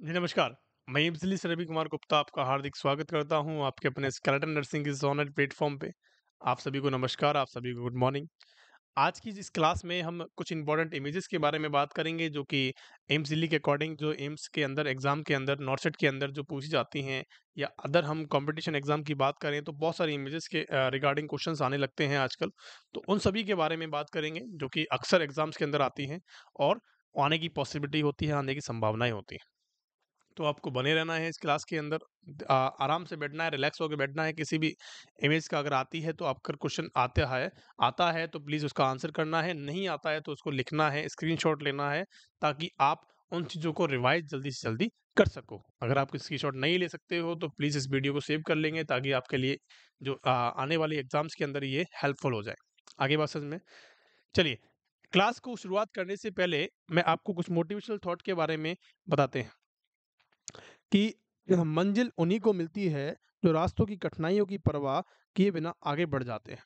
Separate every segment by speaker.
Speaker 1: जी, नमस्कार। मैं इमसली से रवि कुमार गुप्ता आपका हार्दिक स्वागत करता हूँ आपके अपने skeleton nursing is honour platform पे। आप सभी को नमस्कार, आप सभी को गुड मॉर्निंग। आज की जिस क्लास में हम कुछ इम्पोर्टेंट इमेजेस के बारे में बात करेंगे जो कि एम्स-दिल्ली के अकॉर्डिंग जो एम्स के अंदर एग्ज़ाम के अंदर नॉरसेट के अंदर जो पूछी जाती हैं या अदर हम कॉम्पिटिशन एग्ज़ाम की बात करें तो बहुत सारी इमेजेस के रिगार्डिंग क्वेश्चन्स आने लगते हैं आजकल। तो उन सभी के बारे में बात करेंगे जो कि अक्सर एग्ज़ाम्स के अंदर आती हैं और आने की पॉसिबिलिटी होती है, आने की संभावनाएँ होती हैं। तो आपको बने रहना है इस क्लास के अंदर। आ, आराम से बैठना है रिलैक्स होकर बैठना है किसी भी इमेज का अगर आती है तो आपका क्वेश्चन आता है। आता है तो प्लीज़ उसका आंसर करना है नहीं आता है तो उसको लिखना है स्क्रीनशॉट लेना है ताकि आप उन चीज़ों को रिवाइज जल्दी से जल्दी कर सको। अगर आप स्क्रीनशॉट नहीं ले सकते हो तो प्लीज़ इस वीडियो को सेव कर लेंगे ताकि आपके लिए जो आ, आने वाले एग्ज़ाम्स के अंदर ये हेल्पफुल हो जाए। आगे बात समझ में? चलिए क्लास को शुरुआत करने से पहले मैं आपको कुछ मोटिवेशनल थॉट के बारे में बताते हैं। कि मंजिल उन्हीं को मिलती है जो रास्तों की कठिनाइयों की परवाह किए बिना आगे बढ़ जाते हैं।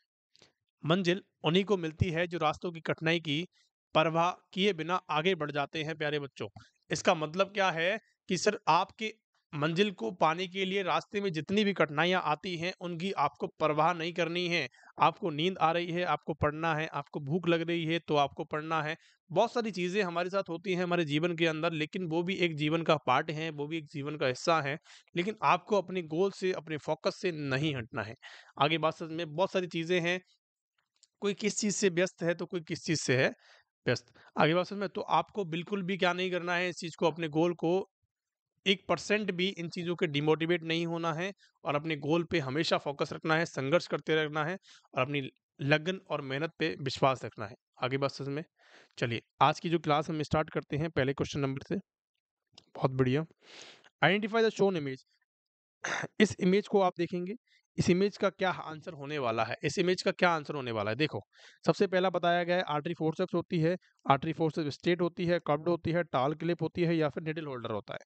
Speaker 1: मंजिल उन्हीं को मिलती है जो रास्तों की कठिनाई की परवाह किए बिना आगे बढ़ जाते हैं, प्यारे बच्चों। इसका मतलब क्या है कि सर आपके मंजिल को पाने के लिए रास्ते में जितनी भी कठिनाइयाँ आती हैं, उनकी आपको परवाह नहीं करनी है। आपको नींद आ रही है, आपको पढ़ना है, आपको भूख लग रही है तो आपको पढ़ना है। बहुत सारी चीज़ें हमारे साथ होती हैं हमारे जीवन के अंदर, लेकिन वो भी एक जीवन का पार्ट है, वो भी एक जीवन का हिस्सा है, लेकिन आपको अपने गोल से, अपने फोकस से नहीं हटना है। आगे बात में बहुत सारी चीज़ें हैं। कोई किस चीज़ से व्यस्त है तो कोई किस चीज़ से है व्यस्त। आगे बात में तो आपको बिल्कुल भी क्या नहीं करना है इस चीज़ को, अपने गोल को एक परसेंट भी इन चीज़ों के डिमोटिवेट नहीं होना है और अपने गोल पे हमेशा फोकस रखना है, संघर्ष करते रहना है और अपनी लगन और मेहनत पे विश्वास रखना है। आगे बात समझ में? चलिए, आज की जो क्लास हम स्टार्ट करते हैं पहले क्वेश्चन नंबर से। बहुत बढ़िया। Identify the shown image. इस इमेज को आप देखेंगे इस इमेज का क्या आंसर होने वाला है? इस इमेज का क्या आंसर होने वाला है? देखो, सबसे पहला बताया गया है आर्टरी फोर्सेप्स होती है आर्टरी फोर्सेप्स स्ट्रेट होती है कब्ड होती है टाल क्लिप होती है या फिर निडल होल्डर होता है।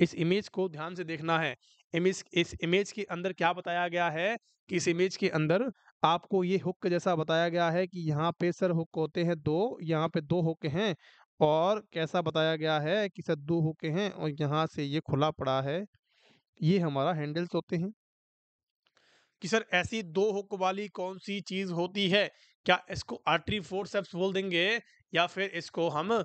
Speaker 1: इस इमेज को ध्यान से देखना है। इमेज इस इमेज के अंदर क्या बताया गया है कि इस इमेज के अंदर आपको ये हुक जैसा बताया गया है कि यहाँ पे सर हुक होते हैं दो, यहाँ पे दो हुक हैं और कैसा बताया गया है कि सर दो हुक हैं और यहाँ से ये खुला पड़ा है। ये हमारा हैंडल्स होते हैं। कि सर ऐसी दो हुक वाली कौन सी चीज़ होती है? क्या इसको आर्टरी फोर्सेप्स बोल देंगे? या फिर इसको हम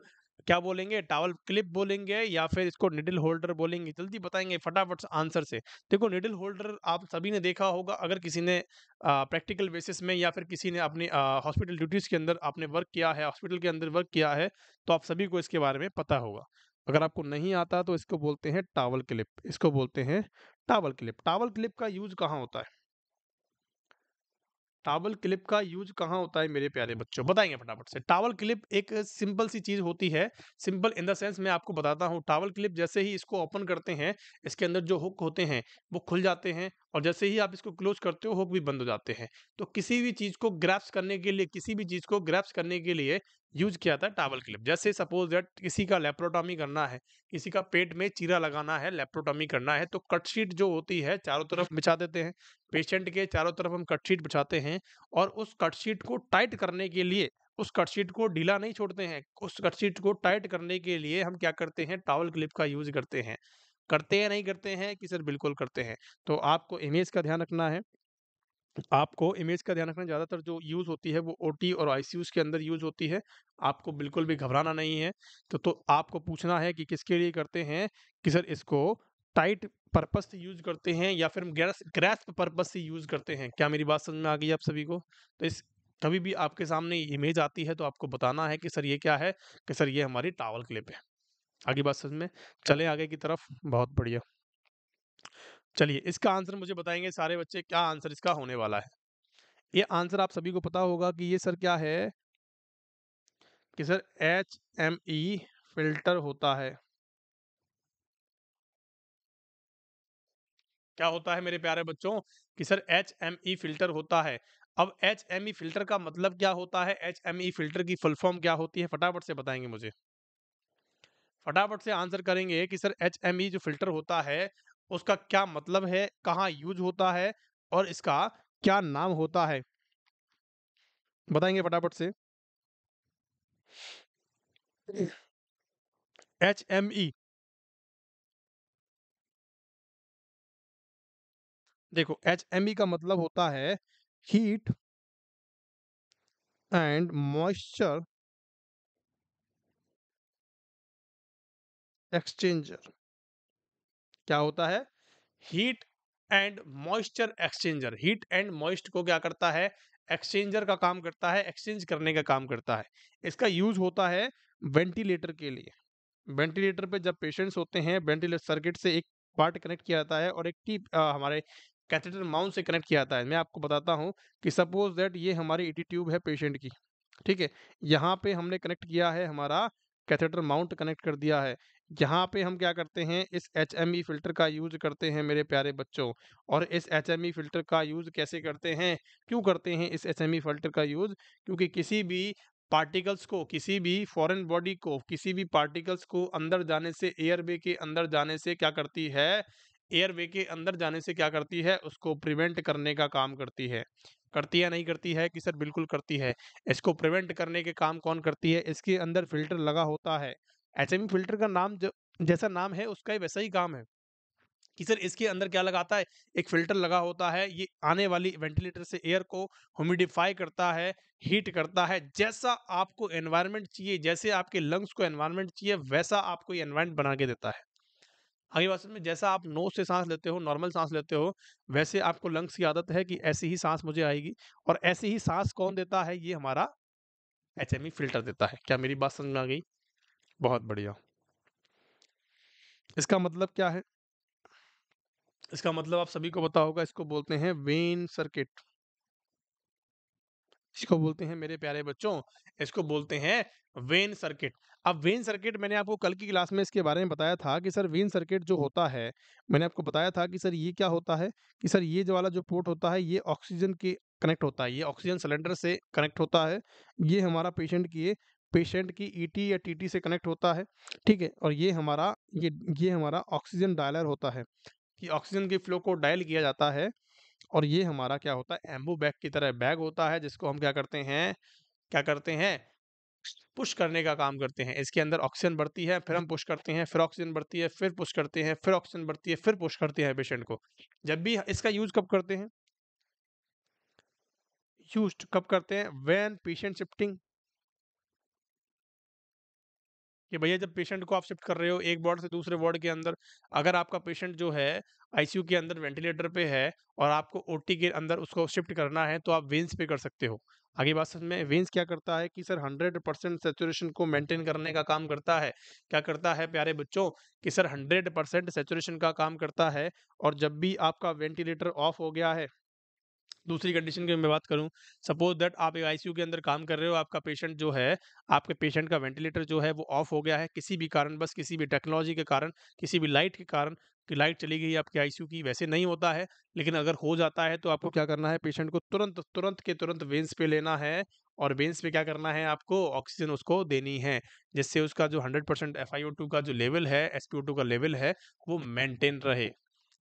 Speaker 1: क्या बोलेंगे? टावल क्लिप बोलेंगे? या फिर इसको निडल होल्डर बोलेंगे? जल्दी बताएँगे फटाफट आंसर से। देखो निडल होल्डर आप सभी ने देखा होगा, अगर किसी ने प्रैक्टिकल बेसिस में या फिर किसी ने अपनी हॉस्पिटल ड्यूटीज़ के अंदर आपने वर्क किया है हॉस्पिटल के अंदर वर्क किया है तो आप सभी को इसके बारे में पता होगा। अगर आपको नहीं आता तो इसको बोलते हैं टावल क्लिप इसको बोलते हैं टावल क्लिप टावल क्लिप का यूज़ कहाँ होता है? टावल क्लिप का यूज़ कहाँ होता है मेरे प्यारे बच्चों? बताएँगे फटाफट से। टावल क्लिप एक सिंपल सी चीज़ होती है सिंपल इन द सेंस मैं आपको बताता हूँ। टावल क्लिप जैसे ही इसको ओपन करते हैं इसके अंदर जो हुक होते हैं वो खुल जाते हैं और जैसे ही आप इसको क्लोज करते हो, हुक भी बंद हो जाते हैं। तो किसी भी चीज़ को ग्रैप्स करने के लिए, किसी भी चीज़ को ग्रैप्स करने के लिए यूज़ किया था टावल क्लिप। जैसे सपोज़ दैट किसी का लेप्रोटॉमी करना है, किसी का पेट में चीरा लगाना है, लेप्रोटॉमी करना है तो कटशीट जो होती है, चारों तरफ़ बिछा देते हैं। पेशेंट के चारों तरफ़ हम कटशीट बिछाते हैं और उस कटशीट को टाइट करने के लिए, उस कटशीट को ढीला नहीं छोड़ते हैं, उस कटशीट को टाइट करने के लिए हम क्या करते हैं, टावल क्लिप का यूज़ करते हैं। करते हैं नहीं करते हैं, कि सर बिल्कुल करते हैं। तो आपको इमेज का ध्यान रखना है। आपको इमेज का ध्यान रखना ज़्यादातर जो यूज़ होती है, वो ओटी और आईसीयूज़ के अंदर यूज़ होती है। आपको बिल्कुल भी घबराना नहीं है। तो तो आपको पूछना है कि किसके लिए करते हैं, कि सर इसको टाइट पर्पस से यूज़ करते हैं या फिर ग्रेस्प पर्पस से यूज़ करते हैं? क्या मेरी बात समझ में आ गई आप सभी को? तो इस, कभी भी आपके सामने इमेज आती है तो आपको बताना है कि सर ये क्या है, कि सर ये हमारी टावल क्लिप है। आगे बात समझ में? चले आगे की तरफ़। बहुत बढ़िया। चलिए इसका आंसर मुझे बताएँगे सारे बच्चे क्या आंसर इसका होने वाला है? ये आंसर आप सभी को पता होगा कि ये सर क्या है? कि sir H M E filter होता है। क्या होता है मेरे प्यारे बच्चों? कि sir H M E filter होता है। अब एच एम ई फ़िल्टर का मतलब क्या होता है? एच एम ई फ़िल्टर की फुल फॉर्म क्या होती है? फटाफट से बताएँगे मुझे। फटाफट से आंसर करेंगे कि सर एचएमई जो फ़िल्टर होता है, उसका क्या मतलब है, कहाँ यूज़ होता है और इसका क्या नाम होता है। बताएँगे फटाफट से। एच एम ई देखो एच एम ई का मतलब होता है हीट एंड मॉइस्चर एक्सचेंजर। क्या होता है? Heat and moisture exchanger. Heat and moist को क्या करता है? एक्सचेंजर का काम करता है, एक्सचेंज करने का काम करता है। इसका यूज़ होता है वेंटिलेटर के लिए। वेंटिलेटर पे जब पेशेंट्स होते हैं वेंटिलेटर सर्किट से एक पार्ट कनेक्ट किया जाता है और एक टी हमारे कैथेटर माउंट से कनेक्ट किया जाता है। मैं आपको बताता हूँ कि सपोज़ दैट ये हमारी ईटी ट्यूब है पेशेंट की, ठीक है? यहाँ पे हमने कनेक्ट किया है हमारा कैथेटर माउंट कनेक्ट कर दिया है। यहाँ पे हम क्या करते हैं, इस एचएमई फ़िल्टर का यूज़ करते हैं मेरे प्यारे बच्चों। और इस एचएमई फ़िल्टर का यूज़ कैसे करते हैं, क्यों करते हैं इस एच फ़िल्टर का यूज़? क्योंकि किसी भी पार्टिकल्स को, किसी भी फॉरेन बॉडी को, किसी भी पार्टिकल्स को अंदर जाने से एयर वे के अंदर जाने से क्या करती है एयर वे के अंदर जाने से क्या करती है, उसको प्रिवेंट करने का काम करती है। करती है नहीं करती है? कि सर बिल्कुल करती है। इसको प्रिवेंट करने के काम कौन करती है? इसके अंदर फ़िल्टर लगा होता है। एच फ़िल्टर का नाम जो, जैसा नाम है, उसका ही वैसा ही काम है। कि सर इसके अंदर क्या लगाता है? एक फ़िल्टर लगा होता है, ये आने वाली वेंटिलेटर से एयर को ह्यूमिडिफाई करता है, हीट करता है, जैसा आपको एनवायरनमेंट चाहिए, जैसे आपके लंग्स को एनवायरनमेंट चाहिए, वैसा आपको ये एनवायरनमेंट बना के देता है। आगे बात में जैसा आप नोज़ से सांस लेते हो, नॉर्मल सांस लेते हो, वैसे आपको लंग्स की आदत है कि ऐसी ही सांस मुझे आएगी, और ऐसी ही सांस कौन देता है? ये हमारा एच फ़िल्टर देता है। क्या मेरी बात समझ में आ गई? बहुत बढ़िया। इसका मतलब क्या है? इसका मतलब आप सभी को पता होगा, इसको बोलते हैं वेन सर्किट। इसको बोलते हैं मेरे प्यारे बच्चों, इसको बोलते हैं वेन सर्किट। अब वेन सर्किट मैंने आपको कल की क्लास में इसके बारे में बताया था कि सर वेन सर्किट जो होता है, मैंने आपको बताया था कि सर ये क्या होता है कि सर ये जो वाला जो पोर्ट होता है, ये ऑक्सीजन के कनेक्ट होता है, ये ऑक्सीजन सिलेंडर से कनेक्ट होता है, ये हमारा पेशेंट की पेशेंट की ईटी या टीटी से कनेक्ट होता है, ठीक है? और ये हमारा, ये ये हमारा ऑक्सीजन डायलर होता है कि ऑक्सीजन के फ्लो को डायल किया जाता है और ये हमारा क्या होता है? एम्बो बैग की तरह बैग होता है जिसको हम क्या करते हैं, क्या करते हैं? पुश करने का काम करते हैं। इसके अंदर ऑक्सीजन बढ़ती है, फिर हम पुश करते हैं, फिर ऑक्सीजन बढ़ती है, फिर पुश करते हैं, फिर ऑक्सीजन बढ़ती है, फिर पुश करते हैं पेशेंट को। जब भी इसका यूज़ कब करते हैं? यूज़ कब करते हैं? वैन पेशेंट शिफ्टिंग कि भैया जब पेशेंट को आप शिफ्ट कर रहे हो एक वार्ड से दूसरे वार्ड के अंदर, अगर आपका पेशेंट जो है, आईसीयू के अंदर वेंटिलेटर पे है और आपको ओटी के अंदर उसको शिफ्ट करना है तो आप वेंस पे कर सकते हो। आगे बात में, वेंस क्या करता है कि सर हंड्रेड परसेंट सेचुरेशन को मेंटेन करने का काम करता है। क्या करता है प्यारे बच्चों कि सर हंड्रेड परसेंट सेचुरेशन का काम करता है और जब भी आपका वेंटिलेटर ऑफ़ हो गया है दूसरी कंडीशन की मैं बात करूँ, सपोज़ दैट आप एक आईसीयू के अंदर काम कर रहे हो, आपका पेशेंट जो है, आपके पेशेंट का वेंटिलेटर जो है, वो ऑफ़ हो गया है, किसी भी कारण, बस किसी भी टेक्नोलॉजी के कारण, किसी भी लाइट के कारण, कि लाइट चली गई आपके आईसीयू की, वैसे नहीं होता है, लेकिन अगर हो जाता है तो आपको क्या करना है, पेशेंट को तुरंत तुरंत के तुरंत वेंस पे लेना है, और वेंस पे क्या करना है आपको, ऑक्सीजन उसको देनी है, जिससे उसका जो 100 परसेंट एफ़ का जो लेवल है एस का लेवल है, वो मेंटेन रहे।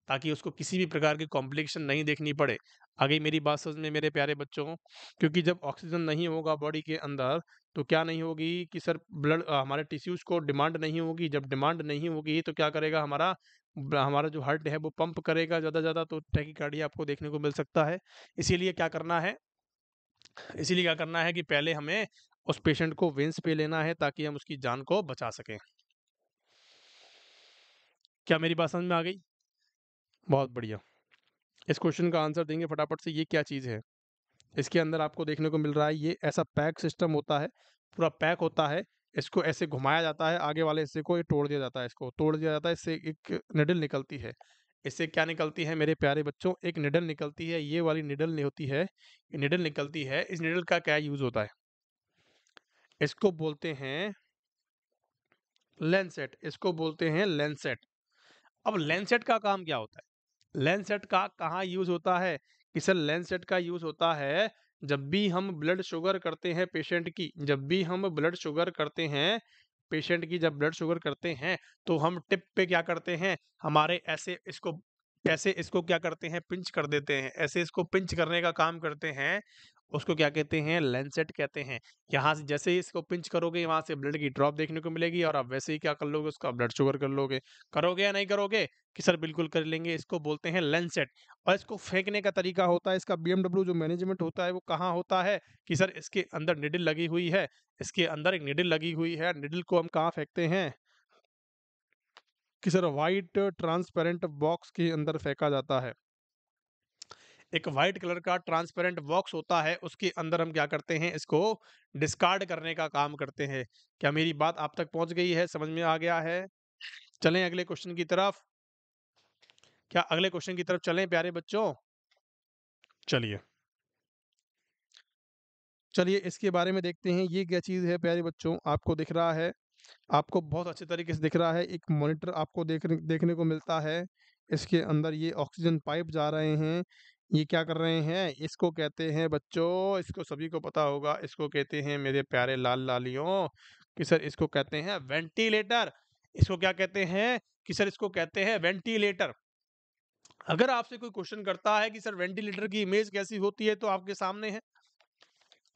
Speaker 1: ताकि उसको किसी भी प्रकार की कॉम्प्लिकेशन नहीं देखनी पड़े। आगे मेरी बात समझ में, मेरे प्यारे बच्चों, क्योंकि जब ऑक्सीजन नहीं होगा बॉडी के अंदर तो क्या नहीं होगी कि सर ब्लड हमारे टिश्यूज को डिमांड नहीं होगी। जब डिमांड नहीं होगी तो क्या करेगा हमारा हमारा जो हार्ट है, वो पंप करेगा ज़्यादा ज़्यादा तो टैकिकार्डिया आपको देखने को मिल सकता है। इसीलिए क्या करना है, इसीलिए क्या करना है कि पहले हमें उस पेशेंट को वेंस पे लेना है, ताकि हम उसकी जान को बचा सकें। क्या मेरी बात समझ में आ गई? बहुत बढ़िया। इस क्वेश्चन का आंसर देंगे फटाफट से, ये क्या चीज़ है? इसके अंदर आपको देखने को मिल रहा है, ये ऐसा पैक सिस्टम होता है, पूरा पैक होता है, इसको ऐसे घुमाया जाता है, आगे वाले हिस्से को ये तोड़ दिया जाता है, इसको तोड़ दिया जाता है, इससे एक निडल निकलती है। इससे क्या निकलती है मेरे प्यारे बच्चों? एक निडल निकलती है, ये वाली निडल नहीं होती है, ये निडल निकलती है, इस निडल का क्या यूज़ होता है? इसको बोलते हैं लेंसेट, इसको बोलते हैं लेंसेट। अब लेंसेट का काम क्या होता है? लेंसेट का कहाँ यूज़ होता है? कि सर लेंसेट का यूज़ होता है? जब भी हम ब्लड शुगर करते हैं पेशेंट की, जब भी हम ब्लड शुगर करते हैं, पेशेंट की जब ब्लड शुगर करते हैं तो हम टिप पे क्या करते हैं? हमारे ऐसे इसको ऐसे इसको क्या करते हैं, पिंच कर देते हैं, ऐसे इसको पिंच करने का काम करते हैं, उसको क्या कहते हैं, लेंसेट कहते हैं। यहाँ से जैसे ही इसको पिंच करोगे, वहाँ से ब्लड की ड्रॉप देखने को मिलेगी और आप वैसे ही क्या कर लोगे, उसका ब्लड शुगर कर लोगे। करोगे या नहीं करोगे कि सर बिल्कुल कर लेंगे, इसको बोलते हैं लेंसेट। और इसको फेंकने का तरीका होता है, इसका बी जो मैनेजमेंट होता है, वो कहाँ होता है कि सर इसके अंदर निडिल लगी हुई है, इसके अंदर एक निडिल लगी हुई है, निडिल को हम कहाँ फेंकते हैं? कि सर वाइट ट्रांसपेरेंट बॉक्स के अंदर फेंका जाता है। एक वाइट कलर का ट्रांसपेरेंट बॉक्स होता है, उसके अंदर हम क्या करते हैं, इसको डिस्कार्ड करने का काम करते हैं। क्या मेरी बात आप तक पहुँच गई है? समझ में आ गया है? चलें अगले क्वेश्चन की तरफ़। क्या अगले क्वेश्चन की तरफ़ चलें प्यारे बच्चों? चलिए। चलिए, इसके बारे में देखते हैं। ये क्या चीज़ है प्यारे बच्चों? आपको दिख रहा है। आपको बहुत अच्छे तरीके से दिख रहा है। एक मॉनिटर आपको देखने देखने को मिलता है। इसके अंदर ये ऑक्सीजन पाइप जा रहे हैं। ये क्या कर रहे हैं? इसको कहते हैं, बच्चों, इसको सभी को पता होगा। इसको कहते हैं, मेरे प्यारे लाल लालियों, कि सर इसको कहते हैं वेंटिलेटर। इसको क्या कहते हैं? कि सर इसको कहते हैं वेंटिलेटर। अगर आपसे कोई क्वेश्चन करता है कि सर वेंटिलेटर की इमेज कैसी होती है तो आपके सामने है।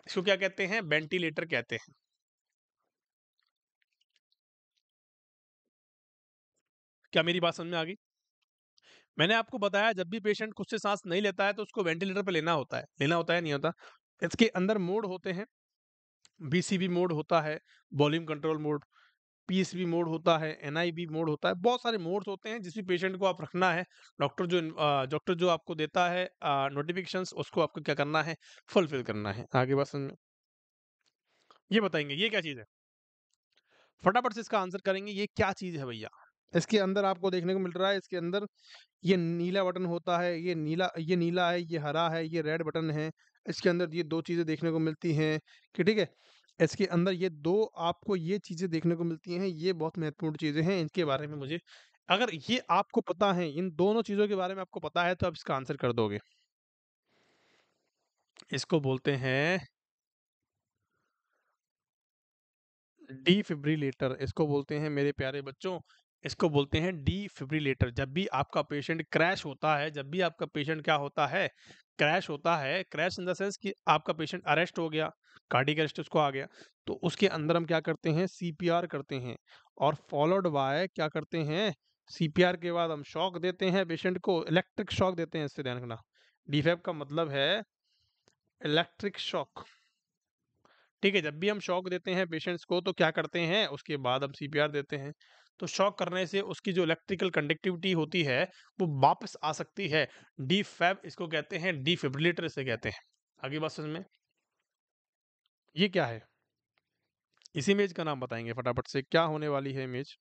Speaker 1: इसको क्या कहते हैं? वेंटिलेटर कहते हैं। क्या मेरी बात समझ में आ गई? मैंने आपको बताया, जब भी पेशेंट खुद से सांस नहीं लेता है तो उसको वेंटिलेटर पर लेना होता है। लेना होता है नहीं होता? इसके अंदर मोड होते हैं। बीसीबी मोड होता है, volume control mode, PSB mode होता है, एनआईबी मोड होता है। बहुत सारे मोड्स होते हैं जिस भी पेशेंट को आप रखना है। डॉक्टर जो डॉक्टर जो आपको देता है नोटिफिकेशन उसको आपको क्या करना है? फुलफिल करना है। आगे बात समझ में ये बताएँगे, ये क्या चीज़ है? फटाफट से इसका आंसर करेंगे, ये क्या चीज़ है भैया? इसके अंदर आपको देखने को मिल रहा है, इसके अंदर ये नीला बटन होता है, ये नीला ये नीला है, ये हरा है, ये रेड बटन है, इसके अंदर ये दो चीज़ें देखने को मिलती हैं कि ठीक है, इसके अंदर ये दो आपको ये चीज़ें देखने को मिलती हैं, ये बहुत महत्वपूर्ण चीज़ें हैं इनके बारे में मुझे। अगर ये आपको पता है, इन दोनों चीज़ों के बारे में आपको पता है तो आप इसका आंसर कर दोगे। इसको बोलते हैं डिफिब्रिलेटर, इसको बोलते हैं मेरे प्यारे बच्चों। इसको बोलते हैं डिफिब्रिलेटर। जब भी आपका पेशेंट क्रैश होता है, जब भी आपका पेशेंट क्या होता है, क्रैश होता है, क्रैश इन द सेंस कि आपका पेशेंट अरेस्ट हो गया कार्डिक अरेस्ट उसको आ गया तो उसके अंदर हम क्या करते हैं? सीपीआर करते हैं और फॉलोड बाय क्या करते हैं? सीपीआर के बाद हम शॉक देते हैं पेशेंट को, इलेक्ट्रिक शॉक देते हैं इससे ध्यान रखना। डीफेब का मतलब है इलेक्ट्रिक शॉक। ठीक है, जब भी हम शॉक देते हैं पेशेंट्स को तो क्या करते हैं? उसके बाद हम सीपीआर देते हैं। तो शॉक करने से उसकी जो इलेक्ट्रिकल कंडक्टिविटी होती है, वो वापस आ सकती है। डी फैब इसको कहते हैं डी फिब्रिलेटर इसे कहते हैं। आगे बात समझ में? ये क्या है? इस इमेज का नाम बताएँगे फटाफट से। क्या होने वाली है इमेज?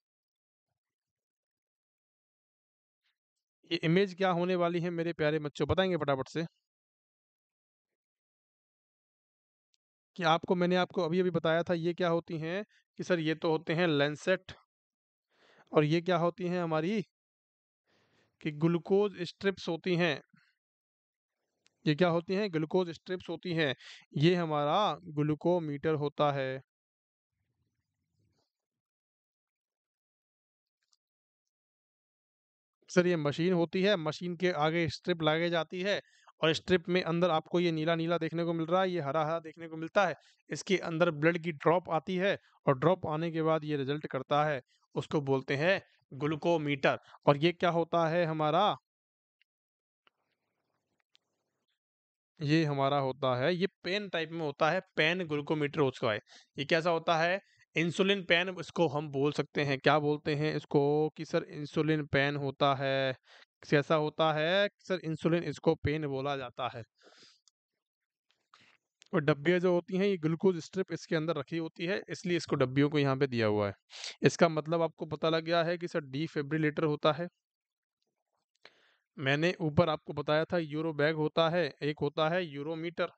Speaker 1: ये इमेज क्या होने वाली है मेरे प्यारे बच्चों? बताएँगे फटाफट से। कि आपको, मैंने आपको अभी अभी बताया था, ये क्या होती हैं कि सर, ये तो होते हैं लेंसेट। और ये क्या होती हैं हमारी कि ग्लूकोज स्ट्रिप्स होती हैं। ये क्या होती हैं? ग्लूकोज स्ट्रिप्स होती हैं। ये हमारा ग्लूकोमीटर होता है। सर, ये मशीन होती है। मशीन के आगे स्ट्रिप लगाई जाती है। और स्ट्रिप में अंदर आपको ये नीला नीला देखने को मिल रहा है, ये हरा हरा देखने को मिलता है। इसके अंदर ब्लड की ड्रॉप आती है और ड्रॉप आने के बाद ये रिज़ल्ट करता है। उसको बोलते हैं ग्लूकोमीटर। और ये क्या होता है हमारा? ये हमारा होता है, ये पेन टाइप में होता है, पेन ग्लूकोमीटर उसका है। ये कैसा होता है? इंसुलिन पेन, इसको हम बोल सकते हैं। क्या बोलते हैं इसको कि सर, इंसुलिन पेन होता है। कैसा होता है सर इंसुलिन इसको पेन बोला जाता है। और डब्बियाँ जो होती हैं, ये ग्लूकोज स्ट्रिप इसके अंदर रखी होती है, इसलिए इसको डब्बियों को यहाँ पे दिया हुआ है। इसका मतलब आपको पता लग गया है कि सर डीफेब्रिलेटर होता है। मैंने ऊपर आपको बताया था, यूरो बैग होता है, एक होता है यूरोमीटर।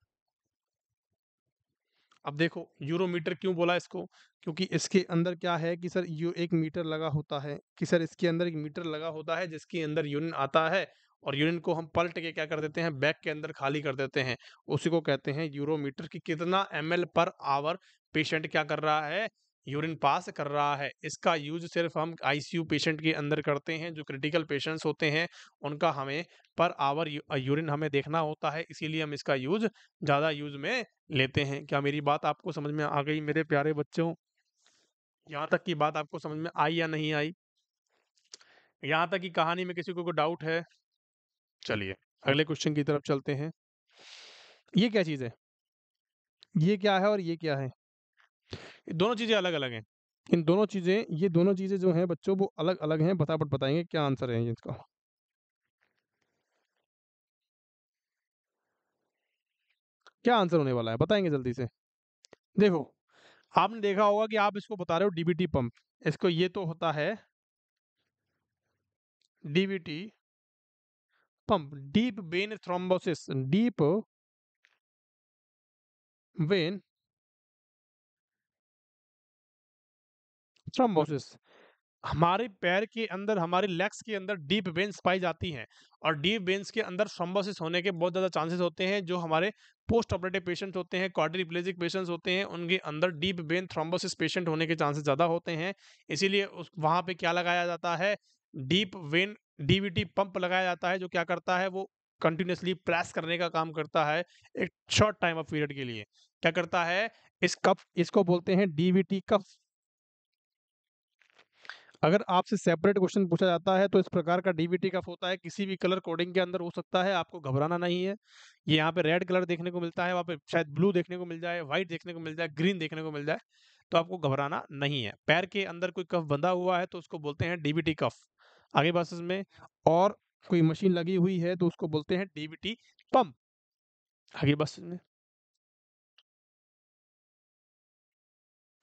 Speaker 1: अब देखो, यूरोमीटर क्यों बोला इसको? क्योंकि इसके अंदर क्या है कि सर, यू एक मीटर लगा होता है कि सर, इसके अंदर एक मीटर लगा होता है जिसके अंदर यूनियन आता है और यूनियन को हम पलट के क्या कर देते हैं बैग के अंदर खाली कर देते हैं। उसी को कहते हैं यूरोमीटर कि कितना एमएल पर आवर पेशेंट क्या कर रहा है? यूरिन पास कर रहा है। इसका यूज़ सिर्फ़ हम आईसीयू पेशेंट के अंदर करते हैं, जो क्रिटिकल पेशेंट्स होते हैं, उनका हमें पर आवर यूरिन हमें देखना होता है, इसीलिए हम इसका यूज़ ज़्यादा यूज़ में लेते हैं। क्या मेरी बात आपको समझ में आ गई मेरे प्यारे बच्चों? यहाँ तक की बात आपको समझ में आई या नहीं आई? यहाँ तक की कहानी में किसी को कोई डाउट है? चलिए, अगले क्वेश्चन की तरफ़ चलते हैं। ये क्या चीज़ है? ये क्या है और ये क्या है? दोनों चीज़ें अलग अलग हैं। इन दोनों चीज़ें, ये दोनों चीज़ें जो हैं बच्चों, वो अलग अलग हैं बतापट बताएँगे क्या आंसर है इसका? क्या आंसर होने वाला है? बताएँगे जल्दी से। देखो, आपने देखा होगा कि आप इसको बता रहे हो डीबीटी पंप। इसको ये तो होता है DBT pump, deep vein thrombosis, deep vein thrombosis हमारे पैर के अंदर, हमारे लेग्स के अंदर डीप वेन्स पाई जाती हैं और डीप वेन्स के अंदर थ्रोम्बोसिस होने के बहुत ज़्यादा चांसेस होते हैं, जो हमारे पोस्ट ऑपरेटिव पेशेंट होते हैं क्वाड्रिप्लेजिक पेशेंट्स होते हैं, उनके अंदर डीप वेन थ्रोम्बोसिस पेशेंट होने के चांसेस ज़्यादा होते हैं। इसीलिए उस, वहाँ पे क्या लगाया जाता है? डीप वेन डीवीटी पंप लगाया जाता है, जो क्या करता है? वो कंटिन्यूसली प्रेस करने का काम करता है एक शॉर्ट टाइम ऑफ़ पीरियड के लिए। क्या करता है? इस कफ, इसको बोलते हैं डीवीटी कफ। अगर आपसे सेपरेट क्वेश्चन पूछा जाता है तो इस प्रकार का डीवीटी कफ होता है, किसी भी कलर कोडिंग के अंदर हो सकता है, आपको घबराना नहीं है। ये यहाँ पे रेड कलर देखने को मिलता है, वहाँ पे शायद ब्लू देखने को मिल जाए व्हाइट देखने को मिल जाए ग्रीन देखने को मिल जाए तो आपको घबराना नहीं है। पैर के अंदर कोई कफ बंधा हुआ है तो उसको बोलते हैं डीबीटी कफ आगे बस में और कोई मशीन लगी हुई है तो उसको बोलते हैं डीबीटी पंप आगे बस में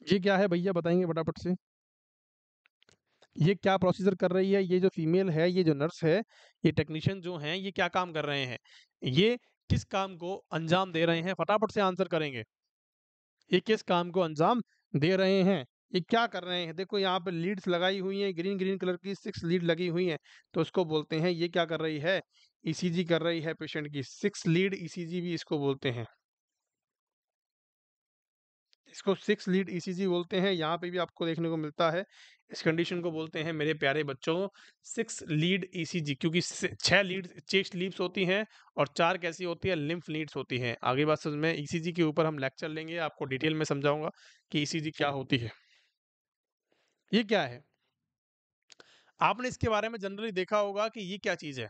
Speaker 1: ये क्या है भैया, बताएँगे फटाफट से। ये क्या प्रोसीजर कर रही है? ये जो फीमेल है, ये जो नर्स है, ये टेक्नीशियन जो हैं, ये क्या काम कर रहे हैं? ये किस काम को अंजाम दे रहे हैं? फटाफट से आंसर करेंगे। ये किस काम को अंजाम दे रहे हैं? ये क्या कर रहे हैं? देखो, यहाँ पे लीड्स लगाई हुई हैं ग्रीन ग्रीन कलर की सिक्स लीड लगी हुई हैं तो उसको बोलते हैं, ये क्या कर रही है? ईसीजी कर रही है पेशेंट की। सिक्स लीड ईसीजी भी इसको बोलते हैं। इसको सिक्स लीड ईसीजी बोलते हैं यहाँ पे भी आपको देखने को मिलता है। इस कंडीशन को बोलते हैं मेरे प्यारे बच्चों सिक्स लीड ईसीजी क्योंकि छह लीड चेस्ट लीड्स होती हैं और चार कैसी होती है? लिम्फ लीड्स होती हैं। आगे बात समझ में ईसीजी के ऊपर हम लेक्चर लेंगे आपको डिटेल में समझाऊँगा कि ईसीजी क्या होती है। ये क्या है? आपने इसके बारे में जनरली देखा होगा कि ये क्या चीज़ है।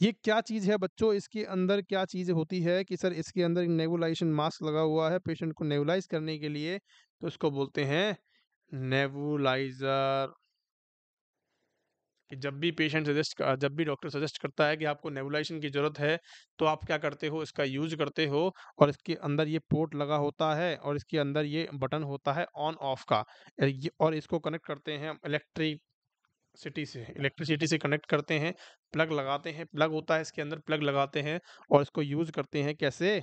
Speaker 1: ये क्या चीज़ है बच्चों? इसके अंदर क्या चीज़ होती है कि सर इसके अंदर नेबुलाइजेशन मास्क लगा हुआ है पेशेंट को नेबुलाइज करने के लिए तो इसको बोलते हैं नेबुलाइजर। कि जब भी पेशेंट सजेस्ट जब भी डॉक्टर सजेस्ट करता है कि आपको नेबुलाइजेशन की ज़रूरत है तो आप क्या करते हो? इसका यूज़ करते हो और इसके अंदर ये पोर्ट लगा होता है और इसके अंदर ये बटन होता है ऑन ऑफ़ का। और इसको कनेक्ट करते हैं इलेक्ट्रिक सिटी से, इलेक्ट्रिसिटी से कनेक्ट करते हैं, प्लग लगाते हैं, प्लग होता है इसके अंदर, प्लग लगाते हैं और इसको यूज़ करते हैं कैसे?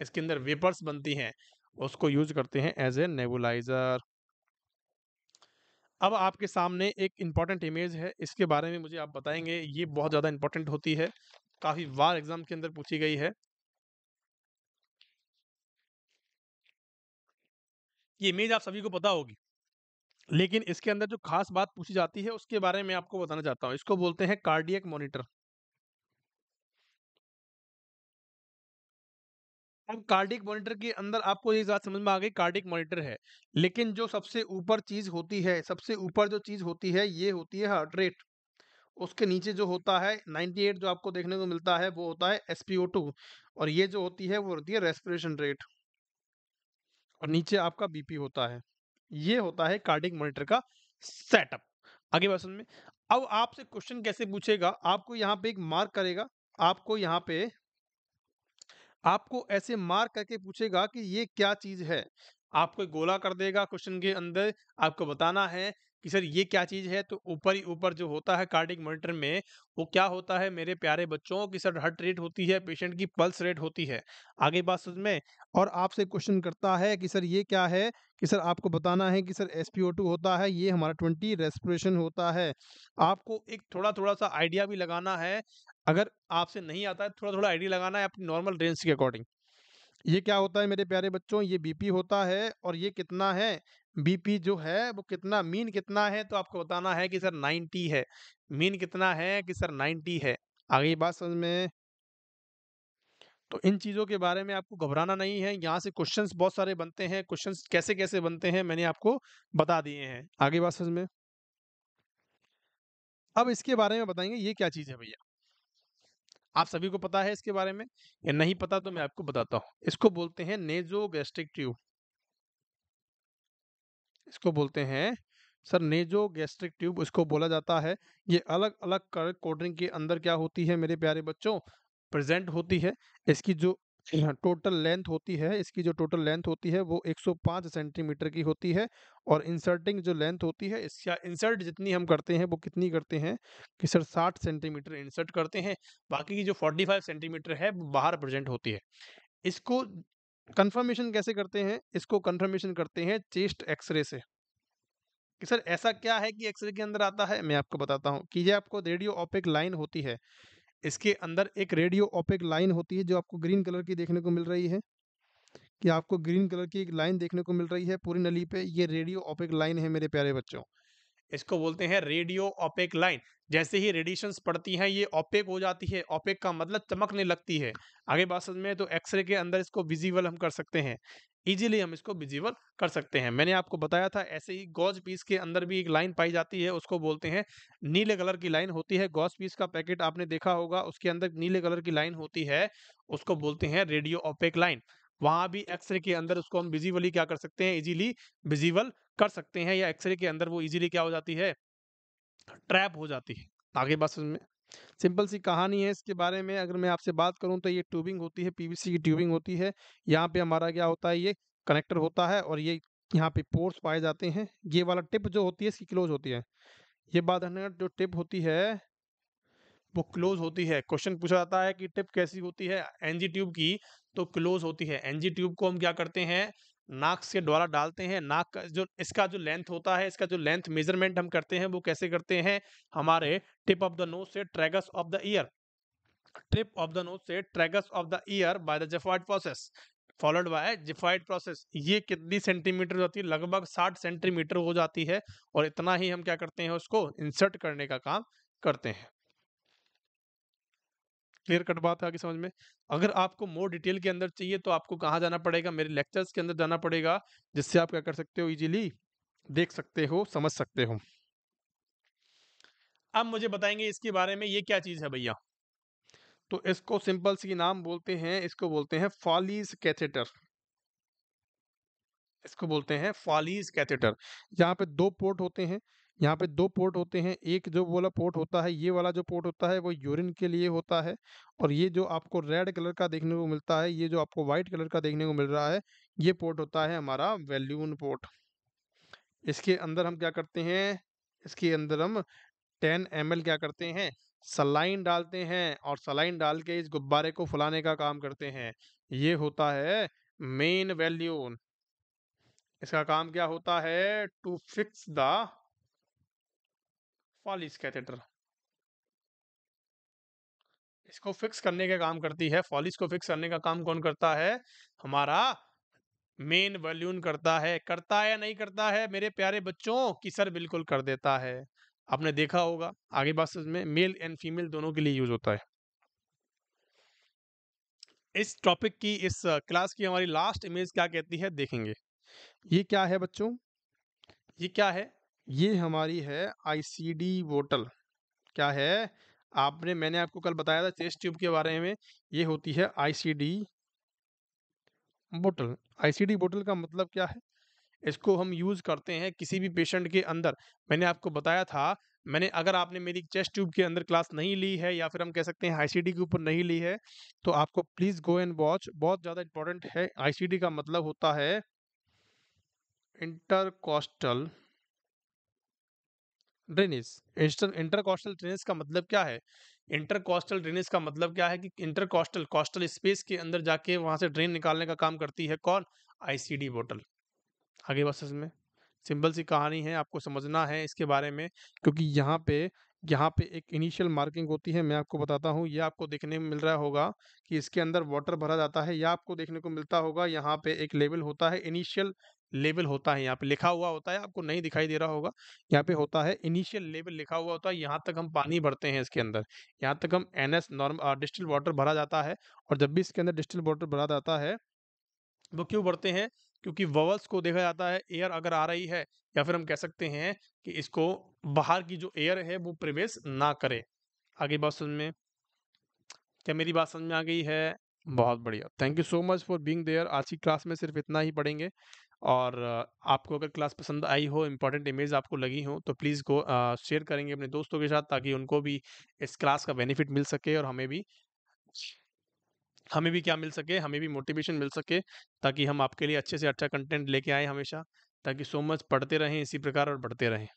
Speaker 1: इसके अंदर वेपर्स बनती हैं, उसको यूज़ करते हैं एज ए नेबुलाइजर। अब आपके सामने एक इंपॉर्टेंट इमेज है, इसके बारे में मुझे आप बताएँगे, ये बहुत ज़्यादा इम्पोर्टेंट होती है, काफ़ी बार एग्ज़ाम के अंदर पूछी गई है। ये इमेज आप सभी को पता होगी। लेकिन इसके अंदर जो खास बात पूछी जाती है, उसके बारे में आपको बताना चाहता हूँ। इसको बोलते हैं कार्डियक मॉनिटर। अब कार्डिक मॉनिटर के अंदर आपको ये बात समझ में आ गई कार्डिक मॉनिटर है। लेकिन जो सबसे ऊपर चीज़ होती है, सबसे ऊपर जो चीज़ होती है, ये होती है हार्ट रेट उसके नीचे जो होता है 98 जो आपको देखने को मिलता है, वो होता है टू और ये जो होती है, वो होती है रेस्पिरेशन रेट और नीचे आपका बीपी होता है। ये होता है कार्डिक मॉनिटर का सेटअप। आगे बात में, अब आपसे क्वेश्चन कैसे पूछेगा? आपको यहाँ पे एक मार्क करेगा, आपको यहाँ पे आपको ऐसे मार्क करके पूछेगा कि ये क्या चीज़ है? आपको गोला कर देगा क्वेश्चन के अंदर, आपको बताना है कि सर ये क्या चीज़ है? तो ऊपर ही ऊपर जो होता है कार्डिक मॉनिटर में, वो क्या होता है मेरे प्यारे बच्चों की सर हार्ट रेट होती है, पेशेंट की पल्स रेट होती है। आगे बात समझ में? और आपसे क्वेश्चन करता है कि सर ये क्या है? कि सर आपको बताना है कि सर एस होता है, ये हमारा ट्वेंटी रेस्पिरेशन होता है। आपको एक थोड़ा थोड़ा सा आइडिया भी लगाना है, अगर आपसे नहीं आता है थोड़ा थोड़ा आइडिया लगाना है अपनी नॉर्मल रेंज के अकॉर्डिंग।
Speaker 2: ये क्या होता है मेरे प्यारे बच्चों? ये बीपी होता है और ये कितना है? बीपी जो है, वो कितना, मीन कितना है तो आपको बताना है कि सर 90 है। मीन कितना है कि सर 90 है? आगे बात समझ में तो इन चीज़ों के बारे में आपको घबराना नहीं है। यहाँ से क्वेश्चंस बहुत सारे बनते हैं। क्वेश्चंस कैसे कैसे बनते हैं, मैंने आपको बता दिए हैं। आगे बात समझ में अब इसके बारे में बताएँगे, ये क्या चीज़ है भैया? आप सभी को पता है इसके बारे में? या नहीं पता तो मैं आपको बताता हूँ। इसको बोलते हैं नेजो गैस्ट्रिक ट्यूब इसको बोलते हैं सर नेजो गैस्ट्रिक ट्यूब इसको बोला जाता है। ये अलग अलग कोल्ड ड्रिंक के अंदर क्या होती है मेरे प्यारे बच्चों? प्रेजेंट होती है। इसकी जो टोटल लेंथ होती है इसकी जो टोटल लेंथ होती है वो 105 सेंटीमीटर की होती है और इंसर्टिंग जो लेंथ होती है इसका इंसर्ट जितनी हम करते हैं वो कितनी करते हैं कि सर 60 सेंटीमीटर इंसर्ट करते हैं। बाकी की जो 45 सेंटीमीटर है वो बाहर प्रेजेंट होती है। इसको कंफर्मेशन कैसे करते हैं? इसको कंफर्मेशन करते हैं चेस्ट एक्सरे से। कि सर ऐसा क्या है कि एक्सरे के अंदर आता है? मैं आपको बताता हूँ कि ये आपको रेडियो ओपिक लाइन होती है। इसके अंदर एक रेडियो ओपिक लाइन होती है जो आपको ग्रीन कलर की देखने को मिल रही है। कि आपको ग्रीन कलर की एक लाइन देखने को मिल रही है पूरी नली पे। ये रेडियो ओपिक लाइन है मेरे प्यारे बच्चों। इसको बोलते हैं रेडियो ओपेक लाइन। जैसे ही रेडिएशंस पड़ती हैं, ये ओपेक हो जाती है। ओपेक का मतलब चमकने लगती है। आगे बात समझ में तो एक्सरे के अंदर इसको विजिबल हम कर सकते हैं। इजीली हम इसको विजिबल कर सकते हैं। मैंने आपको बताया था, ऐसे ही गॉज पीस के अंदर भी एक लाइन पाई जाती है, उसको बोलते हैं नीले कलर की लाइन होती है। गॉज पीस का पैकेट आपने देखा होगा, उसके अंदर नीले कलर की लाइन होती है, उसको बोलते हैं रेडियो ओपेक लाइन। वहाँ भी एक्सरे के अंदर उसको हम विजिबली क्या कर सकते हैं? इजीली विजिबल कर सकते हैं या एक्सरे के अंदर वो इजीली क्या हो जाती है, ट्रैप हो जाती है। आगे बात में? सिंपल सी कहानी है इसके बारे में। अगर मैं आपसे बात करूँ तो ये ट्यूबिंग होती है, पीवीसी की ट्यूबिंग होती है। यहाँ पे हमारा क्या होता है, ये कनेक्टर होता है और ये यहाँ पे पोर्स पाए जाते हैं। ये वाला टिप जो होती है, इसकी क्लोज होती है। ये बात जो टिप होती है, वो क्लोज होती है। क्वेश्चन पूछा जाता है कि टिप कैसी होती है? एनजी ट्यूब की तो क्लोज होती है। एनजी ट्यूब को हम क्या करते हैं? नाक से द्वारा डालते हैं। नाक का जो, इसका जो लेंथ होता है, इसका जो लेंथ मेज़रमेंट हम करते हैं, वो कैसे करते हैं? हमारे टिप ऑफ़ द नोज़ से tragus of the ear. Tip of the nose से tragus of the ear by the xiphoid process, followed by xiphoid process. ये कितनी सेंटीमीटर होती है? लगभग 60 सेंटीमीटर हो जाती है और इतना ही हम क्या करते हैं उसको? इंसर्ट करने का काम करते हैं। क्लियर कट बात है आगे समझ में? अगर आपको मोर डिटेल के अंदर चाहिए तो आपको कहाँ जाना पड़ेगा? मेरे लेक्चर्स के अंदर जाना पड़ेगा, जिससे आप क्या कर सकते हो इजीली देख सकते हो, समझ सकते हो। अब मुझे बताएँगे इसके बारे में ये क्या चीज़ है भैया? तो इसको सिंपल सी नाम बोलते हैं, इसको बोलते हैं फॉलीज कैथेटर इसको बोलते हैं फॉलीज कैथेटर यहाँ पे दो पोर्ट होते हैं। यहाँ पे दो पोर्ट होते हैं, एक जो वाला पोर्ट होता है, ये वाला जो पोर्ट होता है, वो यूरिन के लिए होता है और ये जो आपको रेड कलर का देखने को मिलता है, ये जो आपको व्हाइट कलर का देखने को मिल रहा है, ये पोर्ट होता है हमारा वैल्यून पोर्ट। इसके अंदर हम क्या करते हैं, इसके अंदर हम टेन एम क्या करते हैं, सलाइन डालते हैं और सलाइन डाल के इस गुब्बारे को फुलाने का काम करते हैं। ये होता है मेन वैल्यून। इसका काम क्या होता है, to fix the Foley's catheter इसको फिक्स करने का काम करती है फॉलिस को फिक्स करने का काम कौन करता है? हमारा मेन वैल्यून करता है। करता है या नहीं करता है? मेरे प्यारे बच्चों की सर बिल्कुल कर देता है। आपने देखा होगा, आगे बात में मेल एंड फीमेल दोनों के लिए यूज़ होता है। इस टॉपिक की, इस क्लास की हमारी लास्ट इमेज क्या कहती है, देखेंगे। ये क्या है बच्चों? ये क्या है? ये हमारी है आईसीडी बोतल। क्या है? आपने, मैंने आपको कल बताया था चेस्ट ट्यूब के बारे में, ये होती है आईसीडी बोतल। आईसीडी बोतल का मतलब क्या है? इसको हम यूज़ करते हैं किसी भी पेशेंट के अंदर। मैंने आपको बताया था, मैंने, अगर आपने मेरी चेस्ट ट्यूब के अंदर क्लास नहीं ली है या फिर हम कह सकते हैं आईसीडी के ऊपर नहीं ली है तो आपको प्लीज़ गो एंड वॉच। बहुत ज़्यादा इंपॉर्टेंट है आईसीडी का मतलब होता है इंटरकोस्टल ड्रेनेज इंटरकोस्टल ड्रेनेज का मतलब क्या है? इंटरकोस्टल ड्रेनेज का मतलब क्या है कि इंटरकोस्टल कोस्टल स्पेस के अंदर जाके वहाँ से ड्रेन निकालने का काम करती है कौन? आईसीडी बोटल आगे बस इसमें। सिंपल सी कहानी है, आपको समझना है इसके बारे में क्योंकि यहाँ पे यहाँ पे एक इनिशियल मार्किंग होती है, मैं आपको बताता हूँ। ये आपको देखने में मिल रहा होगा कि इसके अंदर वाटर भरा जाता है या आपको देखने को मिलता होगा यहाँ पे एक लेवल होता है, इनिशियल लेवल होता है यहाँ पे लिखा हुआ होता है, आपको नहीं दिखाई दे रहा होगा। यहाँ पे होता है इनिशियल लेवल लिखा हुआ होता है, यहाँ तक हम पानी भरते हैं इसके अंदर। यहाँ तक हम NS norm uh, distilled water भरा जाता है और जब भी इसके अंदर डिस्टिल्ड वाटर भरा जाता है, वो क्यों भरते हैं? क्योंकि बबल्स को देखा जाता है एयर अगर आ रही है या फिर हम कह सकते हैं कि इसको बाहर की जो एयर है वो प्रवेश ना करे। आगे बात समझ में? क्या मेरी बात समझ में आ गई है? बहुत बढ़िया। Thank you so much for being there. आज की क्लास में सिर्फ़ इतना ही पढ़ेंगे और आपको अगर क्लास पसंद आई हो, इम्पोर्टेंट इमेज आपको लगी हो तो प्लीज़ को शेयर करेंगे अपने दोस्तों के साथ ताकि उनको भी इस क्लास का बेनिफिट मिल सके और हमें भी हमें भी क्या मिल सके, हमें भी मोटिवेशन मिल सके ताकि हम आपके लिए अच्छे से अच्छा कंटेंट लेके आए हमेशा। ताकि सो मच पढ़ते रहें इसी प्रकार और बढ़ते रहें।